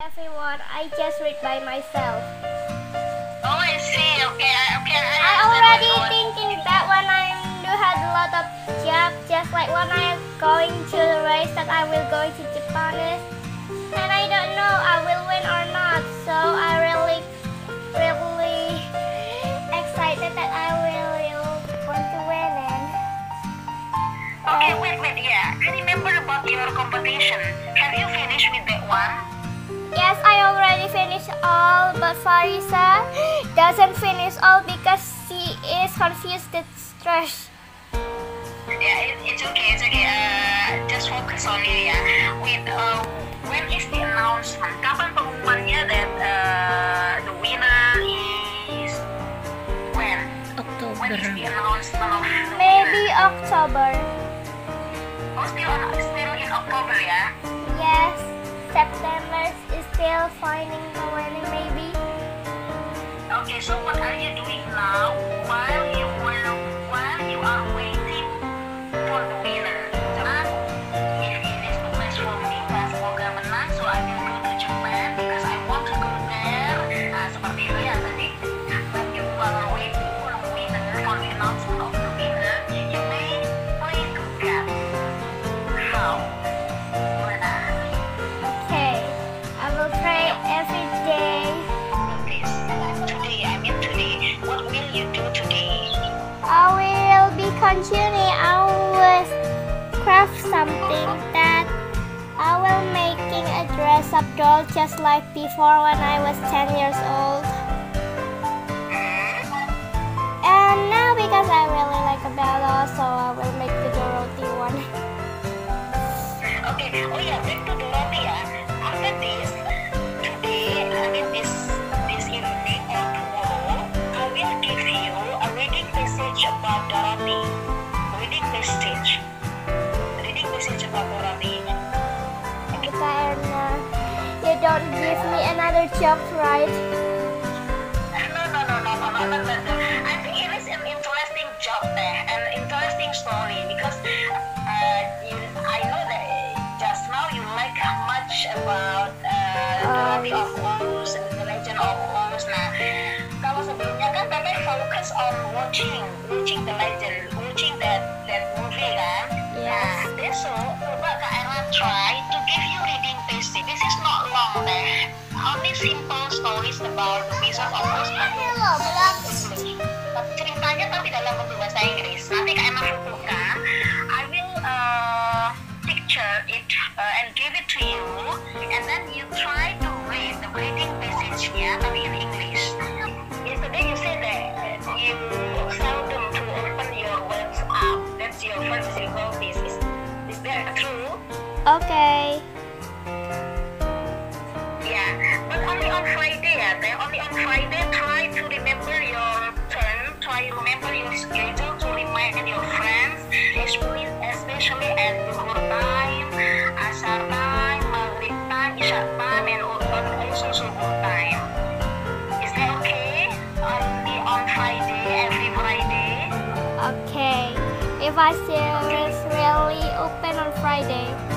Everyone, I just read by myself. Oh, I see. Okay, I- okay. I, I already what you want. thinking that when I do have a lot of job, just like when I'm going to the race that I will go to Japan is, and I don't know I will win or not. So I really, really excited that I will want to win and. Okay, wait, wait. Yeah, I remember about your competition. Have you finished with that one? But Farisa doesn't finish all because she is confused and stressed. Yeah, it, it's okay. It's okay. Uh, just focus on you, yeah. With uh, when is the announcement? Kapan pengumumannya that uh, the winner is when? When is the announcement of the Maybe winner? October. Oh, still, still in October, yeah. Yes, September is still finding the winning 给生活谈一是对了，我 be. I will craft something that I will making a dress up doll just like before when I was 10 years old. And now because I really like a bella, so I will make the Dorothy one. Okay. Oh yeah, back to Dorothy ya. After this, message. Reading message about Rani. You don't give me another job, right? No, no, no, no, no, no, no, no. I think it is an interesting job there, an interesting story because uh, you, I know that uh, just now you like much about uh, um, the uh, of Oz and the legend of Oz. Nah, kalau sebelumnya kan kita focus on watching, watching the legend. Besok coba Kak Ella try to give you reading tasting. This is not long deh. Only simple stories about the Wizard of belum. Ceritanya tapi dalam bentuk bahasa Inggris. Nanti Kak Emma buka. I will uh, picture it uh, and give it to you, and then you try to read the reading passage-nya tapi in Okay. Yeah, but only on Friday ya, teh. Only on Friday try to remember your turn, try to remember your schedule to remind your friends, especially especially at Zuhur time, Asar time, Maghrib time, Isya time, and al- and also Subuh time. Is that okay? Only on Friday, every Friday. Okay. If I really open on Friday.